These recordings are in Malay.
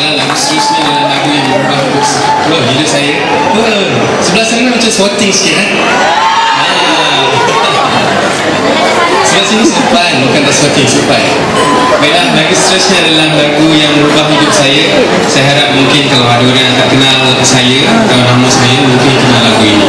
Baiklah lagu seterusnya adalah lagu yang berubah hidup, oh, hidup saya. Sebelah sana macam swatting sikit? Ah. Sebelah sini sepan, bukan tak swatting, sepan Baiklah, lagu seterusnya adalah lagu yang merubah hidup saya Saya harap mungkin kalau ada orang yang tak kenal saya Atau nama saya, mungkin kenal lagu ini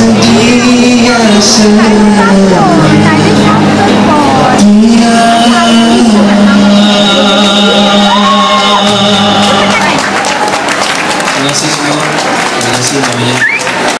sedih ya senang